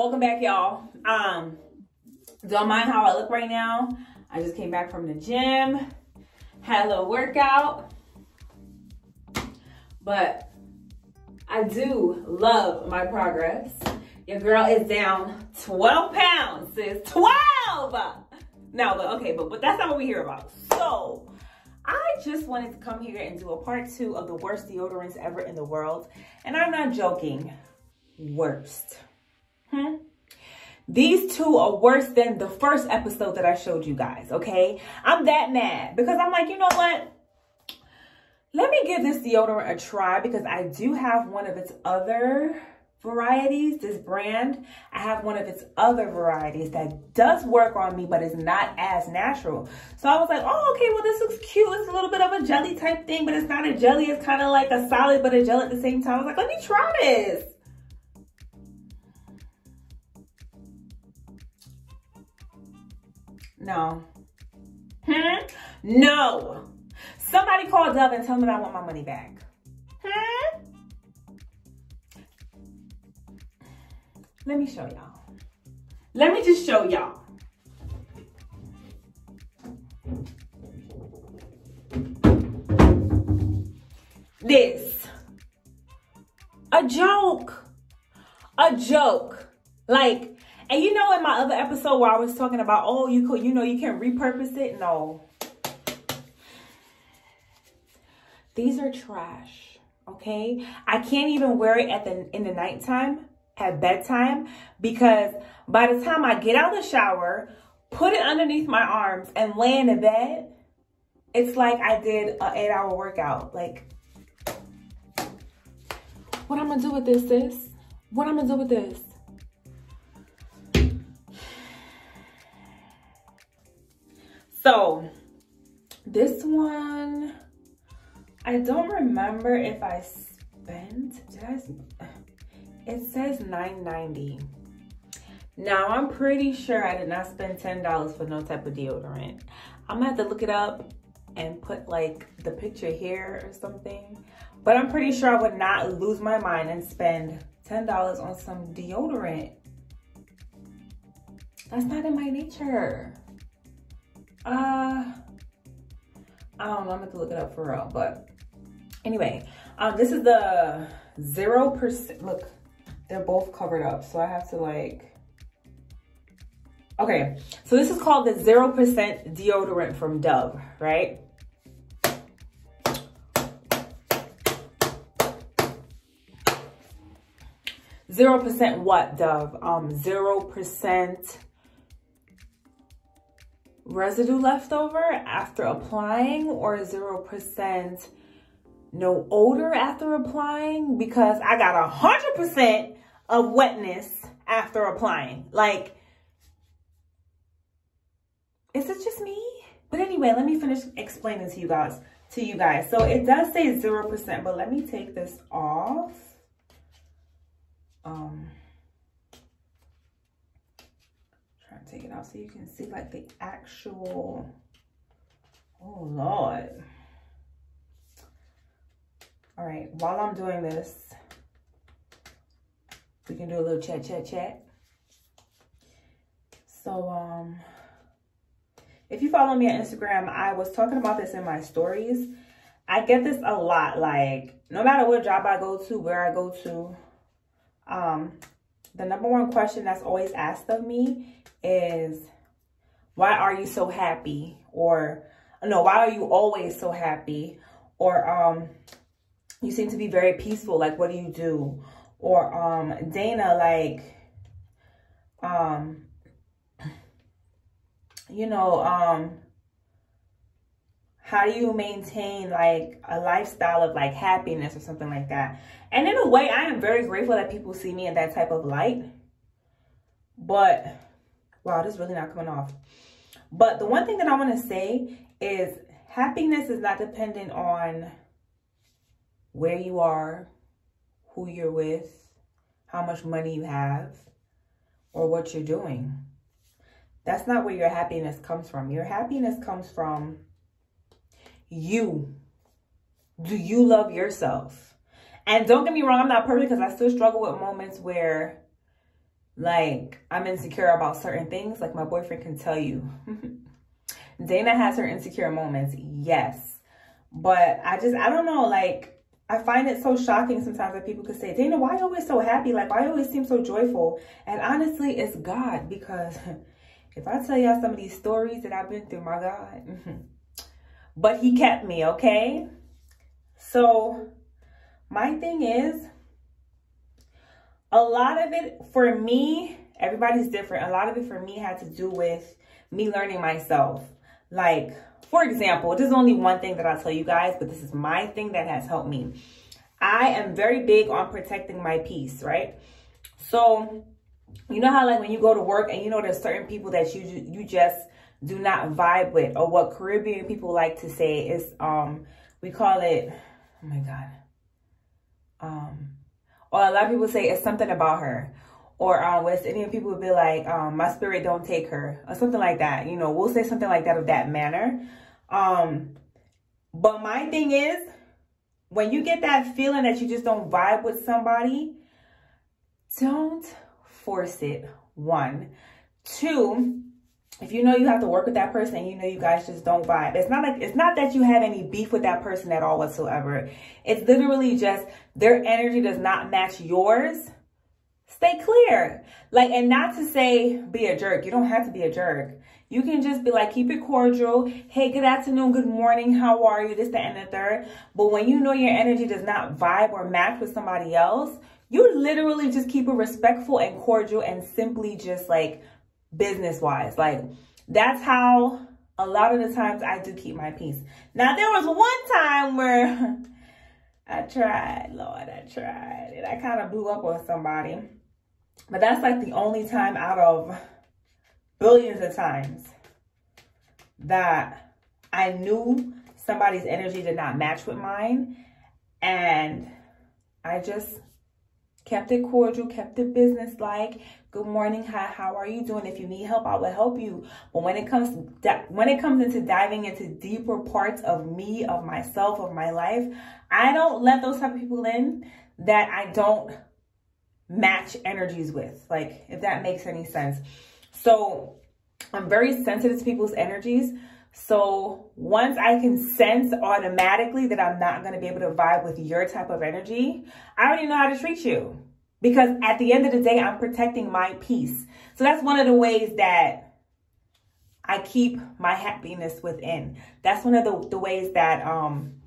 welcome back, y'all. Um, don't mind how I look right now. I just came back from the gym, had a little workout, but I do love my progress. Your girl is down 12 pounds, sis. 12! No, but okay, but, but that's not what we hear about. So, I just wanted to come here and do a part two of the worst deodorants ever in the world. And I'm not joking. Worst. Hmm? These two are worse than the first episode that I showed you guys, okay? I'm that mad because I'm like, you know what? Let me give this deodorant a try because I do have one of its other varieties, this brand. I have one of its other varieties that does work on me, but is not as natural. So I was like, oh, okay, well, this looks cute. It's a little bit of a jelly type thing, but it's not a jelly. It's kind of like a solid, but a gel at the same time. I was like, let me try this. No. Hmm? No. Somebody call Dove and tell me I want my money back. Hmm? Let me show y'all. Let me just show y'all. This. A joke. A joke. Like, and you know, in my other episode where I was talking about, oh, you could, you know, you can repurpose it. No. These are trash. Okay. I can't even wear it at the in the nighttime at bedtime because by the time I get out of the shower, put it underneath my arms and lay in the bed, it's like I did an eight hour workout. Like, what I'm gonna do with this, sis? What I'm gonna do with this? So this one, I don't remember if I spent, did I, it says 9.90. Now I'm pretty sure I did not spend $10 for no type of deodorant. I'm gonna have to look it up and put like the picture here or something. But I'm pretty sure I would not lose my mind and spend $10 on some deodorant. That's not in my nature. Uh, I don't know. I'm going to look it up for real. But anyway, um, this is the 0%. Look, they're both covered up. So I have to like... Okay, so this is called the 0% deodorant from Dove, right? Zero percent what, Dove? Um, zero percent residue left over after applying or 0% no odor after applying because I got a 100% of wetness after applying. Like, is it just me? But anyway, let me finish explaining to you guys. To you guys. So it does say 0%, but let me take this off. Um, take it out so you can see like the actual, oh Lord. All right, while I'm doing this, we can do a little chat, chat, chat. So, um, if you follow me on Instagram, I was talking about this in my stories. I get this a lot, like, no matter what job I go to, where I go to, um, the number one question that's always asked of me is why are you so happy? Or no, why are you always so happy? Or um you seem to be very peaceful, like what do you do? Or um Dana, like um you know, um how do you maintain like a lifestyle of like happiness or something like that? And in a way, I am very grateful that people see me in that type of light. But Wow, this is really not coming off. But the one thing that I want to say is happiness is not dependent on where you are, who you're with, how much money you have, or what you're doing. That's not where your happiness comes from. Your happiness comes from you. Do you love yourself? And don't get me wrong, I'm not perfect because I still struggle with moments where like I'm insecure about certain things, like my boyfriend can tell you. Dana has her insecure moments, yes. But I just, I don't know, like, I find it so shocking sometimes that people could say, Dana, why you always so happy? Like, why you always seem so joyful? And honestly, it's God because if I tell y'all some of these stories that I've been through, my God. but he kept me, okay? So my thing is, a lot of it for me, everybody's different. A lot of it for me had to do with me learning myself. Like, for example, this is only one thing that I'll tell you guys, but this is my thing that has helped me. I am very big on protecting my peace, right? So, you know how like when you go to work and you know there's certain people that you you just do not vibe with, or what Caribbean people like to say is um we call it oh my god um or a lot of people say it's something about her or um, West Indian people would be like, um, my spirit don't take her, or something like that. You know, we'll say something like that of that manner. Um, but my thing is, when you get that feeling that you just don't vibe with somebody, don't force it. One. Two, if you know you have to work with that person and you know you guys just don't vibe, it's not like it's not that you have any beef with that person at all whatsoever. It's literally just their energy does not match yours stay clear. Like, and not to say be a jerk. You don't have to be a jerk. You can just be like, keep it cordial. Hey, good afternoon, good morning. How are you? This, the and the third. But when you know your energy does not vibe or match with somebody else, you literally just keep it respectful and cordial and simply just like business wise. Like, that's how a lot of the times I do keep my peace. Now, there was one time where I tried, Lord, I tried, and I kind of blew up on somebody. But that's like the only time out of billions of times that I knew somebody's energy did not match with mine. And I just kept it cordial, kept it business-like. Good morning, hi, how are you doing? If you need help, I will help you. But when it comes when it comes into diving into deeper parts of me, of myself, of my life, I don't let those type of people in that I don't match energies with, like if that makes any sense. So I'm very sensitive to people's energies. So once I can sense automatically that I'm not going to be able to vibe with your type of energy, I already know how to treat you. Because at the end of the day, I'm protecting my peace. So that's one of the ways that I keep my happiness within. That's one of the, the ways that um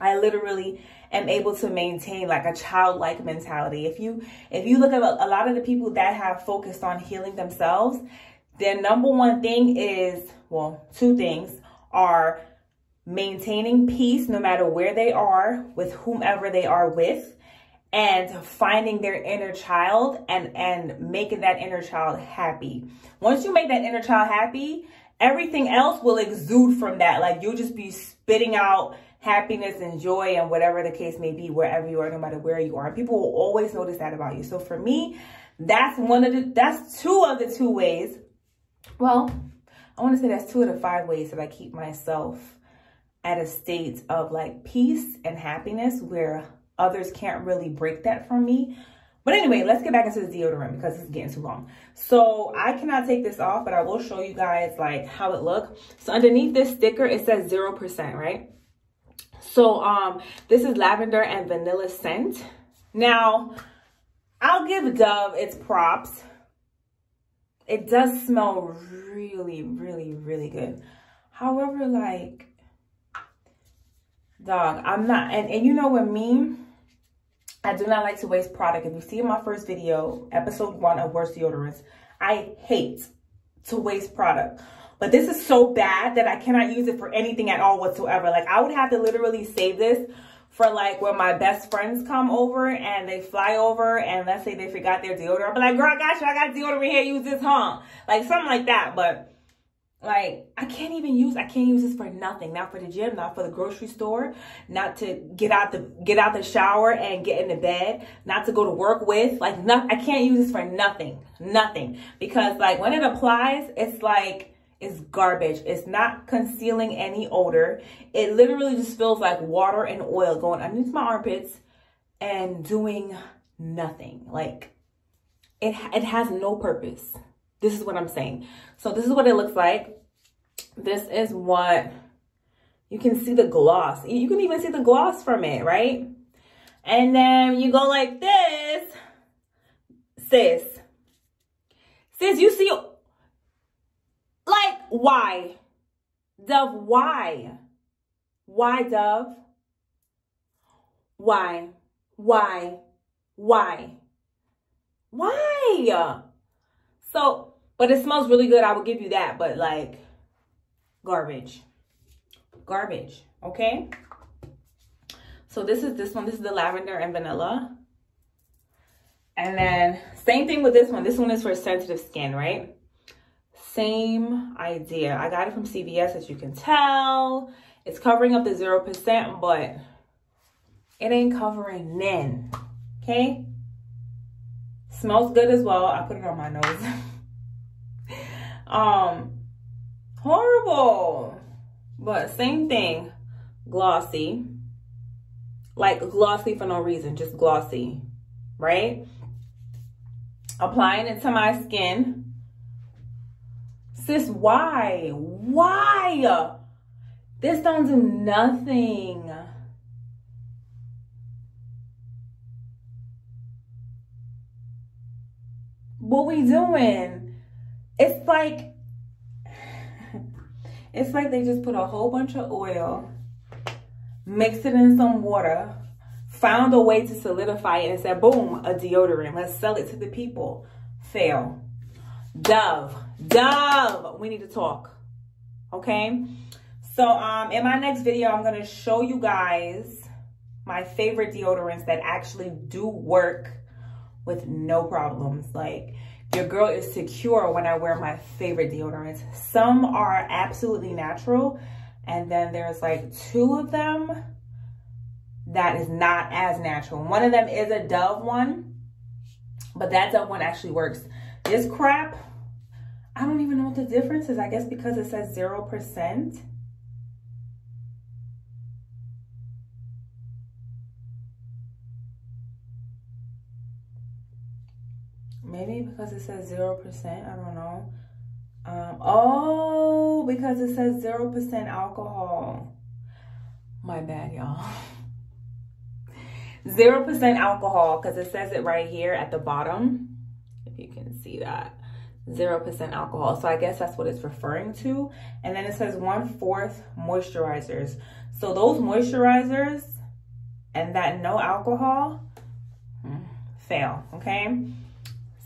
I literally am able to maintain like a childlike mentality. If you if you look at a, a lot of the people that have focused on healing themselves, their number one thing is, well, two things are maintaining peace no matter where they are with whomever they are with and finding their inner child and and making that inner child happy. Once you make that inner child happy, everything else will exude from that. Like you'll just be spitting out happiness and joy and whatever the case may be, wherever you are, no matter where you are. People will always notice that about you. So for me, that's one of the, that's two of the two ways. Well, I want to say that's two of the five ways that I keep myself at a state of like peace and happiness where others can't really break that from me. But anyway, let's get back into the deodorant because it's getting too long. So I cannot take this off, but I will show you guys like how it looks. So underneath this sticker, it says 0%, right? So um, this is lavender and vanilla scent. Now, I'll give Dove its props. It does smell really, really, really good. However, like, dog, I'm not, and, and you know what me, I do not like to waste product. If you see in my first video, episode one of worst deodorants, I hate to waste product. But this is so bad that I cannot use it for anything at all whatsoever. Like I would have to literally save this for like when my best friends come over and they fly over and let's say they forgot their deodorant. Be like, girl, I got you. I got deodorant here. Use this, huh? Like something like that. But like I can't even use I can't use this for nothing. Not for the gym, not for the grocery store, not to get out the get out the shower and get into bed, not to go to work with. Like not I can't use this for nothing. Nothing. Because like when it applies, it's like is garbage. It's not concealing any odor. It literally just feels like water and oil going underneath my armpits and doing nothing. Like, it, it has no purpose. This is what I'm saying. So this is what it looks like. This is what, you can see the gloss. You can even see the gloss from it, right? And then you go like this, sis. Sis, you see, why? Dove, why? Why, Dove? Why? Why? Why? Why? So, but it smells really good. I will give you that. But like, garbage. Garbage. Okay? So this is this one. This is the lavender and vanilla. And then same thing with this one. This one is for sensitive skin, right? Same idea. I got it from CVS as you can tell. It's covering up the 0%, but it ain't covering none. Okay? Smells good as well. I put it on my nose. um, horrible. But same thing. Glossy. Like glossy for no reason. Just glossy. Right? Applying it to my skin. Sis, why? Why? This don't do nothing. what we doing? It's like, it's like they just put a whole bunch of oil, mixed it in some water, found a way to solidify it and said, boom, a deodorant. Let's sell it to the people. Fail. Dove. Dove. We need to talk. Okay? So um, in my next video, I'm going to show you guys my favorite deodorants that actually do work with no problems. Like your girl is secure when I wear my favorite deodorants. Some are absolutely natural. And then there's like two of them that is not as natural. One of them is a Dove one, but that Dove one actually works. This crap, I don't even know what the difference is. I guess because it says 0%. Maybe because it says 0%, I don't know. Um, oh, because it says 0% alcohol. My bad, y'all. 0% alcohol because it says it right here at the bottom. You can see that. 0% alcohol. So I guess that's what it's referring to. And then it says one-fourth moisturizers. So those moisturizers and that no alcohol, hmm, fail, okay?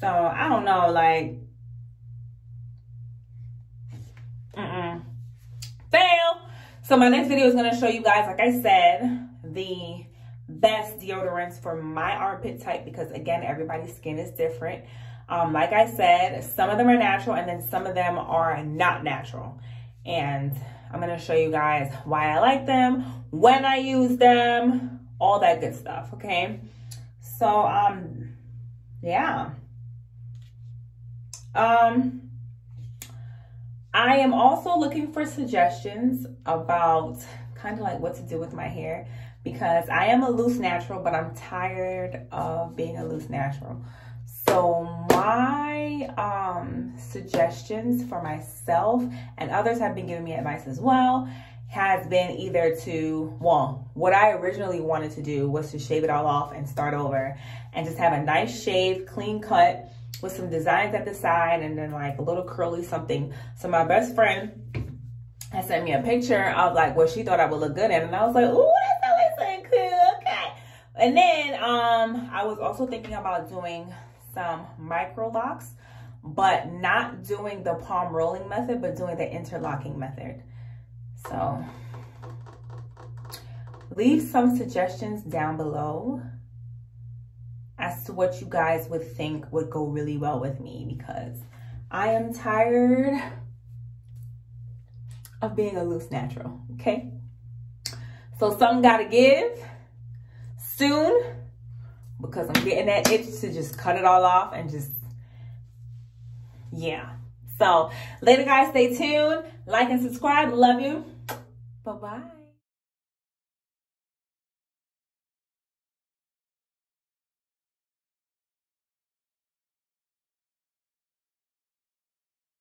So I don't know, like, mm-mm. Fail. So my next video is going to show you guys, like I said, the best deodorants for my armpit type because again, everybody's skin is different. Um, like I said, some of them are natural and then some of them are not natural. And I'm going to show you guys why I like them, when I use them, all that good stuff, okay? So, um, yeah. Um, I am also looking for suggestions about kind of like what to do with my hair because I am a loose natural, but I'm tired of being a loose natural. So my um, suggestions for myself and others have been giving me advice as well has been either to, well, what I originally wanted to do was to shave it all off and start over and just have a nice shave, clean cut, with some designs at the side and then like a little curly something. So my best friend had sent me a picture of like what she thought I would look good in. And I was like, ooh, that's always so cool, okay. And then um, I was also thinking about doing some micro locks, but not doing the palm rolling method, but doing the interlocking method. So leave some suggestions down below as to what you guys would think would go really well with me because I am tired of being a loose natural, okay? So something gotta give soon because I'm getting that itch to just cut it all off and just, yeah. So later guys, stay tuned, like and subscribe, love you, bye-bye.